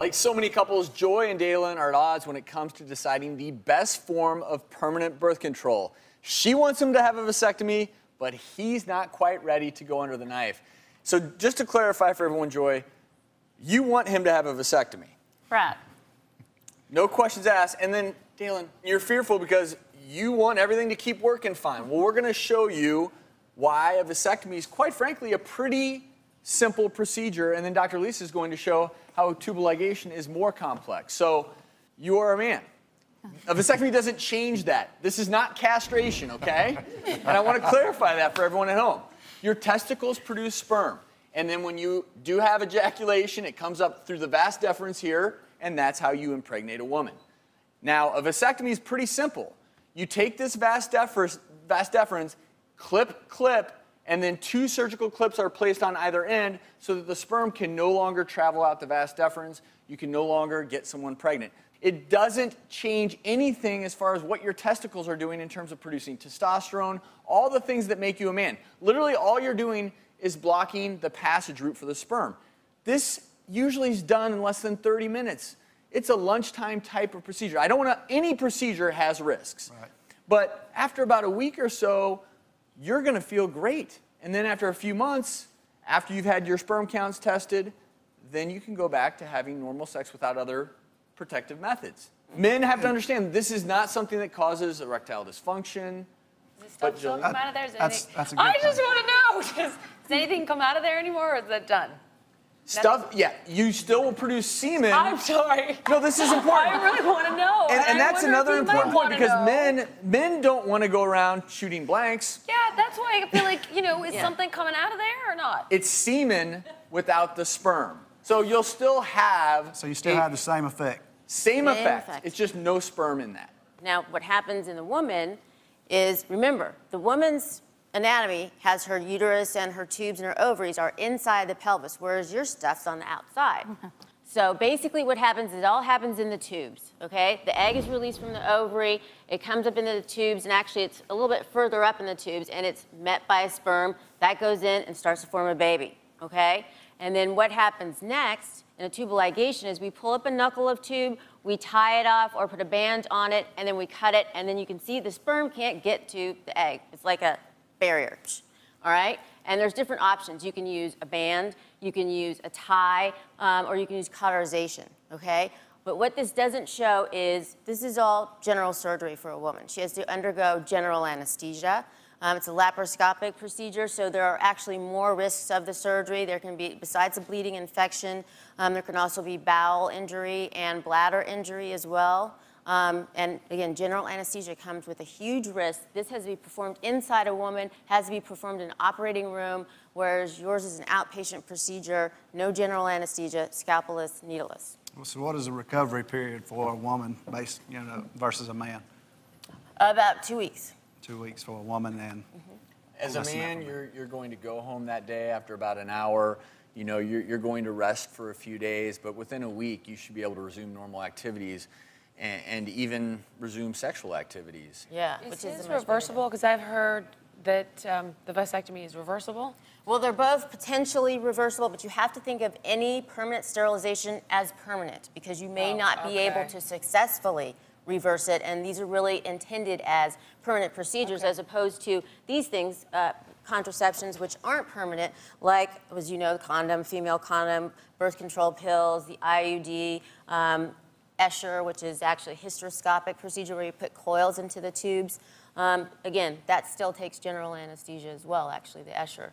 Like so many couples, Joy and Dalen are at odds when it comes to deciding the best form of permanent birth control. She wants him to have a vasectomy, but he's not quite ready to go under the knife. So, just to clarify for everyone, Joy, you want him to have a vasectomy. Brad. No questions asked. And then, Dalen, you're fearful because you want everything to keep working fine. Well, we're going to show you why a vasectomy is, quite frankly, a pretty simple procedure. And then Dr. Lisa is going to show how tubal ligation is more complex. So you are a man. A vasectomy doesn't change that. This is not castration, okay? and I want to clarify that for everyone at home. Your testicles produce sperm. And then when you do have ejaculation, it comes up through the vas deferens here, and that's how you impregnate a woman. Now, a vasectomy is pretty simple. You take this vas deferens, vas deferens clip, clip, and then two surgical clips are placed on either end so that the sperm can no longer travel out the vas deferens. You can no longer get someone pregnant. It doesn't change anything as far as what your testicles are doing in terms of producing testosterone, all the things that make you a man. Literally, all you're doing is blocking the passage route for the sperm. This usually is done in less than 30 minutes. It's a lunchtime type of procedure. I don't want to, any procedure has risks. Right. But after about a week or so, you're going to feel great. And then after a few months, after you've had your sperm counts tested, then you can go back to having normal sex without other protective methods. Men have to understand this is not something that causes erectile dysfunction. Does stuff still come out of there? Is that's, that's a good I point. just want to know. Does, does anything come out of there anymore, or is that done? Stuff, yeah, you still will produce semen. I'm sorry. No, this is important. I really want to know. And, and I that's another if you might important point because know. men men don't want to go around shooting blanks. Yeah, that's why I feel like you know, is Yeah. something coming out of there or not? It's semen without the sperm. So you'll still have So you still a have the same effect. same Same effect. effect. It's just no sperm in that. Now, what happens in the woman is remember, the woman's anatomy has her uterus and her tubes and her ovaries are inside the pelvis, whereas your stuff's on the outside. So basically, what happens is it all happens in the tubes, okay? The egg is released from the ovary, it comes up into the tubes, and actually, it's a little bit further up in the tubes, and it's met by a sperm. That goes in and starts to form a baby, okay? And then what happens next in a tubal ligation is we pull up a knuckle of tube, we tie it off or put a band on it, and then we cut it, and then you can see the sperm can't get to the egg. It's like a barrier, all right? And there's different options. You can use a band, you can use a tie, um, or you can use cauterization, okay? But what this doesn't show is this is all general surgery for a woman. She has to undergo general anesthesia. Um, it's a laparoscopic procedure, so there are actually more risks of the surgery. There can be, besides a bleeding infection, um, there can also be bowel injury and bladder injury as well. Um, and again, general anesthesia comes with a huge risk. This has to be performed inside a woman, has to be performed in an operating room, whereas yours is an outpatient procedure, no general anesthesia, scalpeless, needleless. So what is the recovery period for a woman based, you know, versus a man? About two weeks. Two weeks for a woman and As a Less than that man, you're, you're going to go home that day after about an hour. You know, you're, you're going to rest for a few days, but within a week, you should be able to resume normal activities and, and even resume sexual activities. Yeah, Is which is this the much better. reversible? Because I've heard that um, the vasectomy is reversible. Well, they're both potentially reversible, but you have to think of any permanent sterilization as permanent because you may Oh, not be able to successfully reverse it, and these are really intended as permanent procedures Okay. as opposed to these things, uh, contraceptions, which aren't permanent, like, as you know, the condom, female condom, birth control pills, the IUD. Um, Essure, which is actually a hysteroscopic procedure where you put coils into the tubes. Um, again, that still takes general anesthesia as well, actually, the Essure.